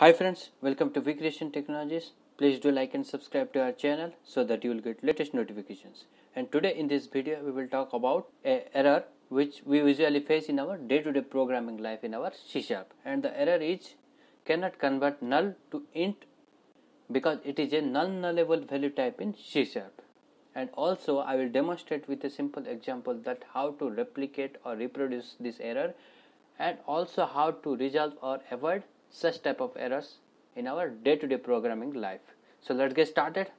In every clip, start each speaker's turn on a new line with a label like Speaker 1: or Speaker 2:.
Speaker 1: Hi friends, welcome to Vcreation Technologies. Please do like and subscribe to our channel so that you will get latest notifications. And today in this video we will talk about a error which we usually face in our day-to-day -day programming life in our C Sharp. And the error is cannot convert null to int because it is a null nullable value type in C Sharp. And also I will demonstrate with a simple example that how to replicate or reproduce this error and also how to resolve or avoid such type of errors in our day-to-day -day programming life. So let's get started.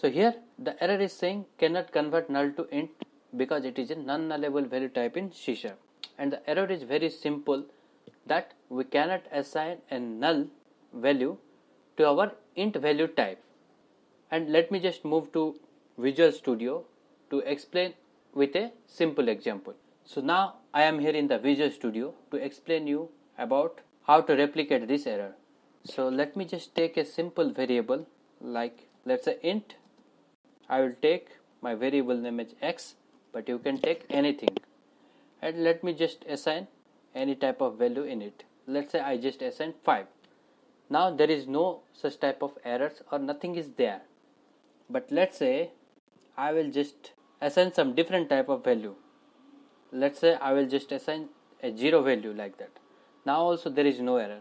Speaker 1: So here the error is saying cannot convert null to int because it is a non-nullable value type in C Sharp. And the error is very simple that we cannot assign a null value to our int value type. And let me just move to Visual Studio to explain with a simple example. So now I am here in the Visual Studio to explain you about how to replicate this error. So let me just take a simple variable like let's say int. I will take my variable name as x but you can take anything and let me just assign any type of value in it. Let's say I just assign 5. Now there is no such type of errors or nothing is there. But let's say I will just assign some different type of value. Let's say I will just assign a zero value like that. Now also there is no error.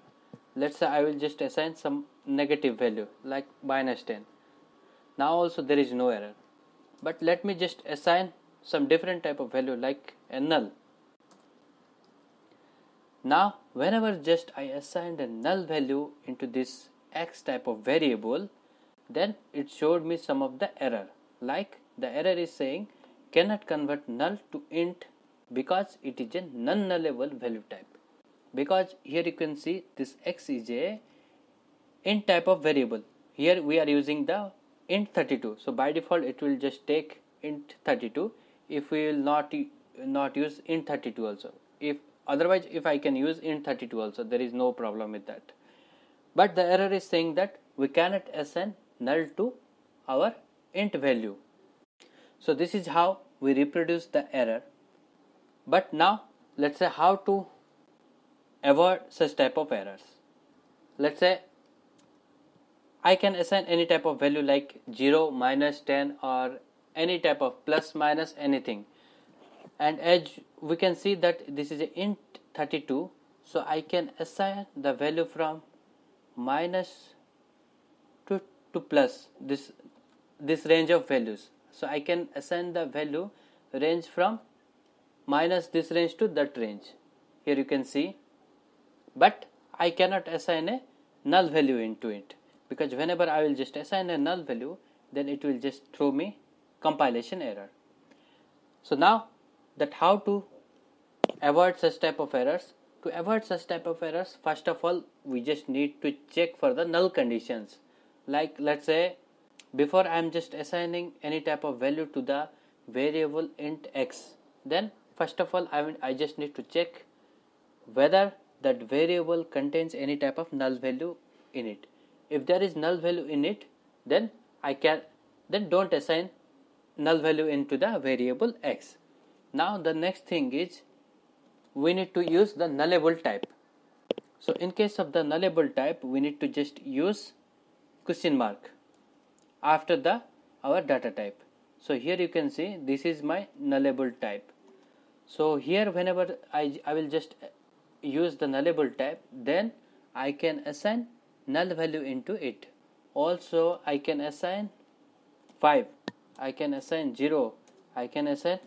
Speaker 1: Let's say I will just assign some negative value like minus 10 now also there is no error. But let me just assign some different type of value like a null. Now whenever just I assigned a null value into this x type of variable then it showed me some of the error like the error is saying cannot convert null to int because it is a non-nullable value type. Because here you can see this x is a int type of variable. Here we are using the int 32. So by default it will just take int 32 if we will not not use int 32 also. If otherwise if I can use int 32 also there is no problem with that. But the error is saying that we cannot assign null to our int value so this is how we reproduce the error. But now let's say how to avoid such type of errors. Let's say I can assign any type of value like 0, minus 10 or any type of plus minus anything and as we can see that this is a int 32 so I can assign the value from minus to, to plus this this range of values so I can assign the value range from minus this range to that range. Here you can see. But I cannot assign a null value into it because whenever I will just assign a null value then it will just throw me compilation error. So now that how to avoid such type of errors to avoid such type of errors first of all we just need to check for the null conditions like let's say before I am just assigning any type of value to the variable int x. Then first of all I, mean, I just need to check whether that variable contains any type of null value in it. If there is null value in it then I can then don't assign null value into the variable x. Now the next thing is we need to use the nullable type. So in case of the nullable type we need to just use question mark after the our data type. So here you can see this is my nullable type. So here whenever I, I will just use the nullable type then I can assign null value into it. Also I can assign 5 I can assign 0 I can assign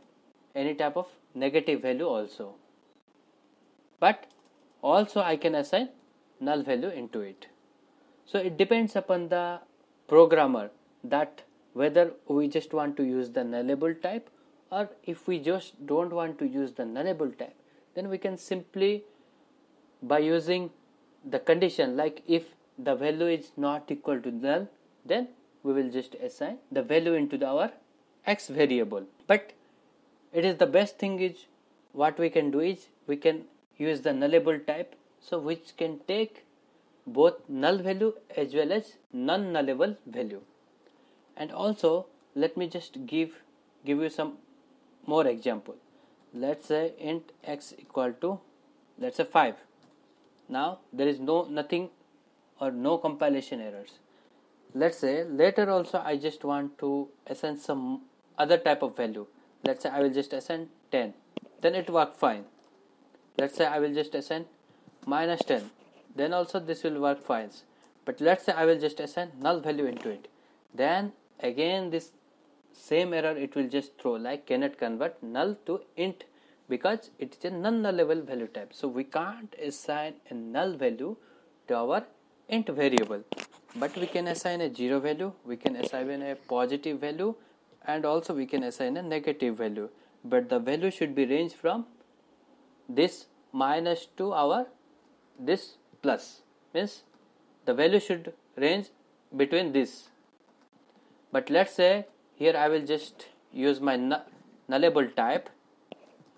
Speaker 1: any type of negative value also. But also I can assign null value into it. So it depends upon the programmer that whether we just want to use the nullable type or if we just don't want to use the nullable type then we can simply by using the condition like if the value is not equal to null then we will just assign the value into the, our x variable. But it is the best thing is what we can do is we can use the nullable type so which can take both null value as well as non-nullable value and also let me just give give you some more example. Let's say int x equal to let's say 5 now there is no nothing or no compilation errors. Let's say later also I just want to assign some other type of value. Let's say I will just assign 10 then it work fine. Let's say I will just assign minus 10 then also this will work fine. But let's say I will just assign null value into it then again this same error it will just throw like cannot convert null to int because it is a non-nullable value type. So we can't assign a null value to our int variable. But we can assign a zero value we can assign a positive value and also we can assign a negative value. But the value should be range from this minus to our this plus. Means the value should range between this but let's say here I will just use my nullable type.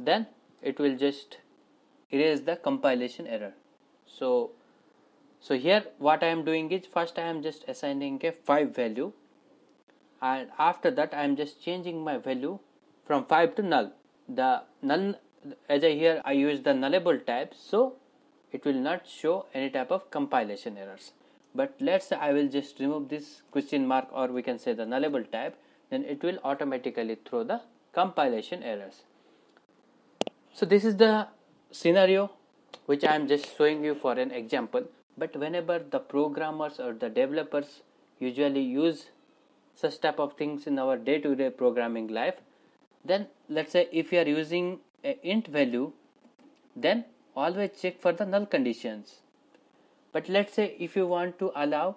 Speaker 1: Then it will just erase the compilation error. So so here what I am doing is first I am just assigning a 5 value. And after that I am just changing my value from 5 to null. The null as I here I use the nullable type. So it will not show any type of compilation errors but let's say I will just remove this question mark or we can say the nullable type then it will automatically throw the compilation errors. So this is the scenario which I am just showing you for an example. But whenever the programmers or the developers usually use such type of things in our day-to-day -day programming life then let's say if you are using a int value then always check for the null conditions but let's say if you want to allow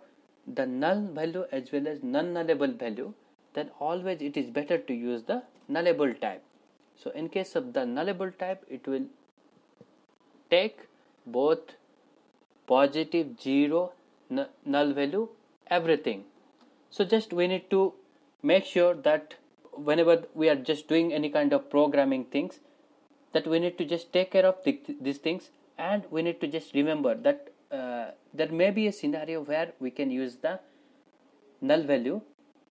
Speaker 1: the null value as well as non-nullable value then always it is better to use the nullable type. So in case of the nullable type it will take both positive zero null value everything. So just we need to make sure that whenever we are just doing any kind of programming things that we need to just take care of the, these things and we need to just remember that uh, there may be a scenario where we can use the null value.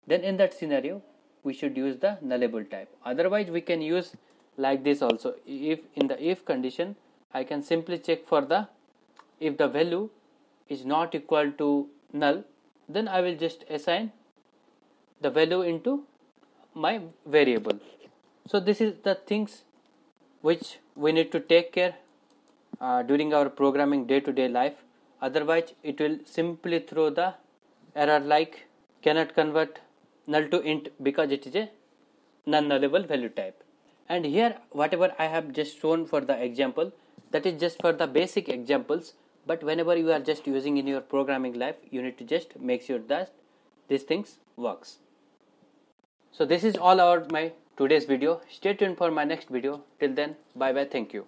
Speaker 1: Then in that scenario we should use the nullable type. Otherwise we can use like this also. If in the if condition I can simply check for the if the value is not equal to null then I will just assign the value into my variable. So this is the things which we need to take care uh, during our programming day-to-day -day life otherwise it will simply throw the error like cannot convert null to int because it is a non-nullable value type. And here whatever I have just shown for the example that is just for the basic examples but whenever you are just using in your programming life you need to just make sure that these things works. So this is all about my today's video. Stay tuned for my next video. Till then bye bye. Thank you